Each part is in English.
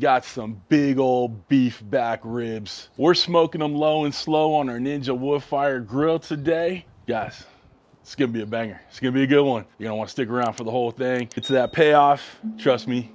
Got some big old beef back ribs. We're smoking them low and slow on our Ninja Woodfire grill today. Guys, it's gonna be a banger. It's gonna be a good one. You're gonna wanna stick around for the whole thing. It's that payoff. Trust me,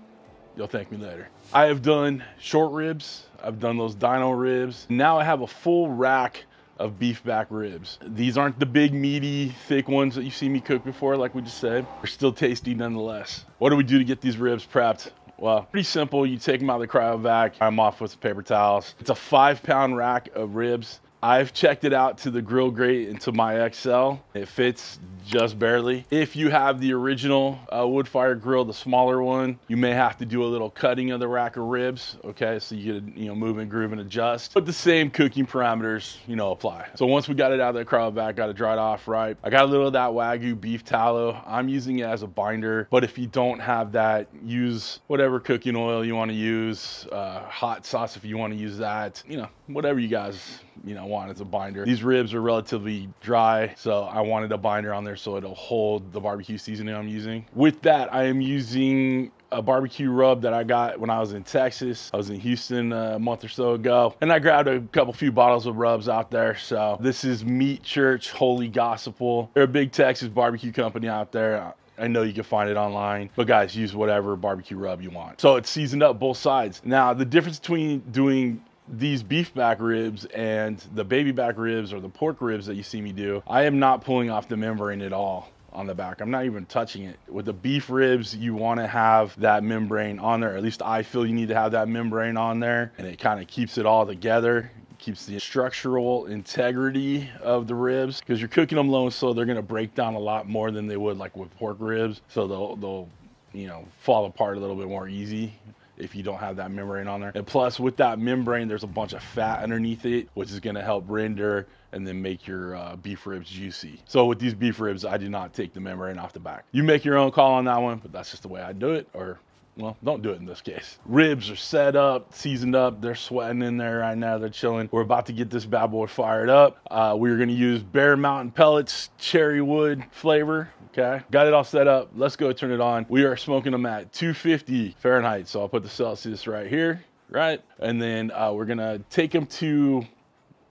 you'll thank me later. I have done short ribs. I've done those dino ribs. Now I have a full rack of beef back ribs. These aren't the big meaty thick ones that you see me cook before like we just said. They're still tasty nonetheless. What do we do to get these ribs prepped? Well, pretty simple. You take them out of the cryovac. I'm off with some paper towels. It's a five pound rack of ribs. I've checked it out to the grill grate and to my XL. It fits just barely. If you have the original uh, wood fire grill, the smaller one, you may have to do a little cutting of the rack of ribs, okay? So you could, you know, move and groove and adjust. But the same cooking parameters, you know, apply. So once we got it out of the cryovac, got it dried off right, I got a little of that Wagyu beef tallow. I'm using it as a binder, but if you don't have that, use whatever cooking oil you wanna use, uh, hot sauce if you wanna use that, you know, whatever you guys you know want as a binder. These ribs are relatively dry, so I wanted a binder on there so it'll hold the barbecue seasoning I'm using. With that, I am using a barbecue rub that I got when I was in Texas. I was in Houston a month or so ago, and I grabbed a couple few bottles of rubs out there. So this is Meat Church Holy Gospel. They're a big Texas barbecue company out there. I know you can find it online, but guys, use whatever barbecue rub you want. So it's seasoned up both sides. Now, the difference between doing these beef back ribs and the baby back ribs or the pork ribs that you see me do, I am not pulling off the membrane at all on the back. I'm not even touching it. With the beef ribs, you want to have that membrane on there. At least I feel you need to have that membrane on there and it kind of keeps it all together. keeps the structural integrity of the ribs because you're cooking them low and slow. They're going to break down a lot more than they would like with pork ribs. So they'll, they'll, you know, fall apart a little bit more easy if you don't have that membrane on there. And plus with that membrane, there's a bunch of fat underneath it, which is gonna help render and then make your uh, beef ribs juicy. So with these beef ribs, I do not take the membrane off the back. You make your own call on that one, but that's just the way I do it, or well, don't do it in this case. Ribs are set up, seasoned up. They're sweating in there right now. They're chilling. We're about to get this bad boy fired up. Uh, we're gonna use Bear Mountain Pellets cherry wood flavor. Okay, got it all set up. Let's go turn it on. We are smoking them at 250 Fahrenheit. So I'll put the Celsius right here, right? And then uh, we're gonna take them to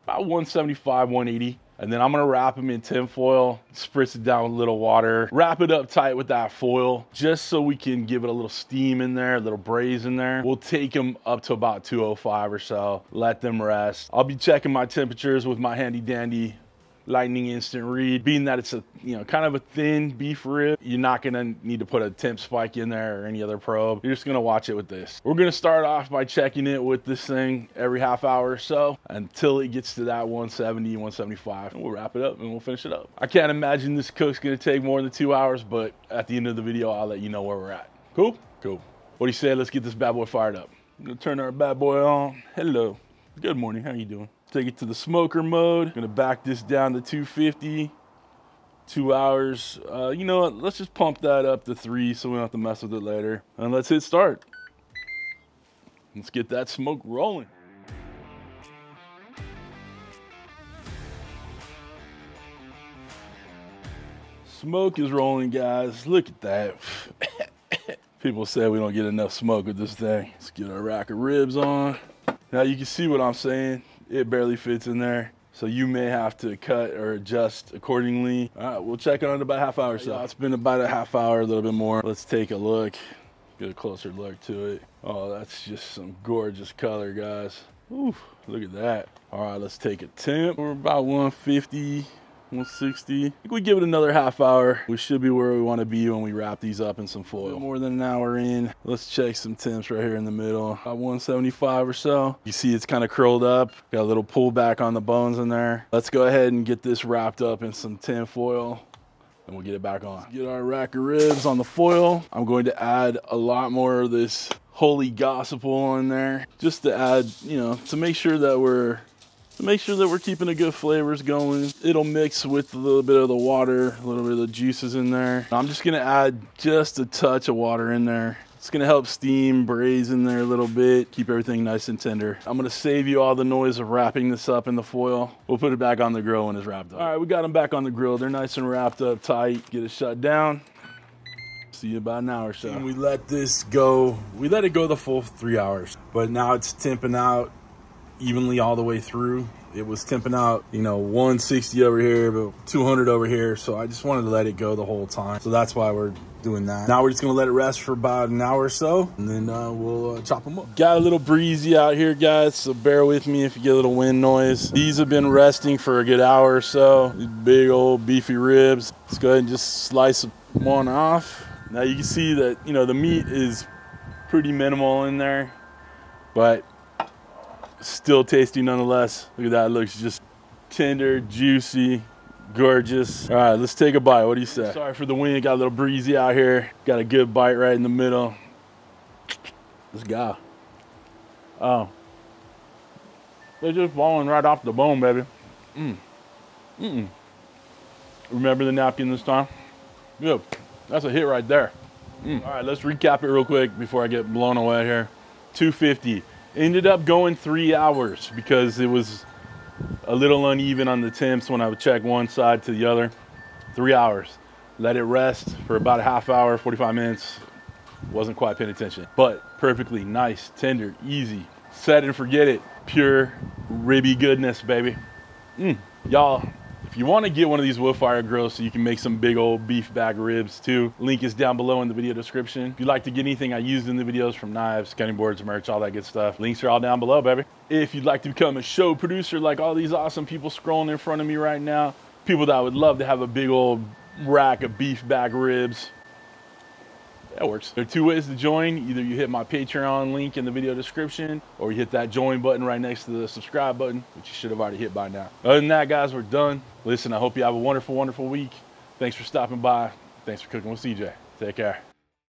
about 175, 180 and then I'm gonna wrap them in tin foil, spritz it down with a little water, wrap it up tight with that foil, just so we can give it a little steam in there, a little braise in there. We'll take them up to about 205 or so, let them rest. I'll be checking my temperatures with my handy dandy lightning instant read. Being that it's a you know kind of a thin beef rib, you're not gonna need to put a temp spike in there or any other probe. You're just gonna watch it with this. We're gonna start off by checking it with this thing every half hour or so until it gets to that 170, 175, and we'll wrap it up and we'll finish it up. I can't imagine this cook's gonna take more than two hours, but at the end of the video, I'll let you know where we're at. Cool? Cool. What do you say? Let's get this bad boy fired up. I'm gonna turn our bad boy on. Hello. Good morning. How you doing? Take it to the smoker mode. Gonna back this down to 250. Two hours. Uh, you know what? Let's just pump that up to three so we don't have to mess with it later. And let's hit start. Let's get that smoke rolling. Smoke is rolling, guys. Look at that. People say we don't get enough smoke with this thing. Let's get our rack of ribs on. Now you can see what I'm saying. It barely fits in there. So you may have to cut or adjust accordingly. All right, we'll check on it about half hour so. It's been about a half hour, a little bit more. Let's take a look, get a closer look to it. Oh, that's just some gorgeous color, guys. Ooh, look at that. All right, let's take a temp. We're about 150, 160. I think we give it another half hour. We should be where we want to be when we wrap these up in some foil. More than an hour in. Let's check some temps right here in the middle. About 175 or so. You see it's kind of curled up. Got a little pullback on the bones in there. Let's go ahead and get this wrapped up in some tin foil and we'll get it back on. Let's get our rack of ribs on the foil. I'm going to add a lot more of this holy gospel on there just to add, you know, to make sure that we're to make sure that we're keeping the good flavors going. It'll mix with a little bit of the water, a little bit of the juices in there. I'm just gonna add just a touch of water in there. It's gonna help steam, braise in there a little bit, keep everything nice and tender. I'm gonna save you all the noise of wrapping this up in the foil. We'll put it back on the grill when it's wrapped up. All right, we got them back on the grill. They're nice and wrapped up tight. Get it shut down. See you about an hour or so. And we let this go. We let it go the full three hours, but now it's temping out evenly all the way through. It was temping out, you know, 160 over here, but 200 over here. So I just wanted to let it go the whole time. So that's why we're doing that. Now we're just gonna let it rest for about an hour or so, and then uh, we'll uh, chop them up. Got a little breezy out here, guys, so bear with me if you get a little wind noise. These have been resting for a good hour or so. These big old beefy ribs. Let's go ahead and just slice one off. Now you can see that, you know, the meat is pretty minimal in there, but still tasty nonetheless. Look at that, it looks just tender, juicy, gorgeous. All right, let's take a bite. What do you say? Sorry for the wind, got a little breezy out here. Got a good bite right in the middle. Let's go. Oh. They're just falling right off the bone, baby. Mm. Mm-mm. Remember the napkin this time? Good. That's a hit right there. Mm. All right, let's recap it real quick before I get blown away here. 250. Ended up going three hours because it was a little uneven on the temps when I would check one side to the other. Three hours. Let it rest for about a half hour, 45 minutes. Wasn't quite paying attention, but perfectly nice, tender, easy. Set and forget it. Pure ribby goodness, baby. Mm. Y'all, you want to get one of these wood fire grills so you can make some big old beef back ribs too, link is down below in the video description. If you'd like to get anything I used in the videos from knives, cutting boards, merch, all that good stuff, links are all down below, baby. If you'd like to become a show producer like all these awesome people scrolling in front of me right now, people that would love to have a big old rack of beef back ribs, that works. There are two ways to join. Either you hit my Patreon link in the video description or you hit that join button right next to the subscribe button, which you should have already hit by now. Other than that, guys, we're done. Listen, I hope you have a wonderful, wonderful week. Thanks for stopping by. Thanks for cooking with CJ. Take care.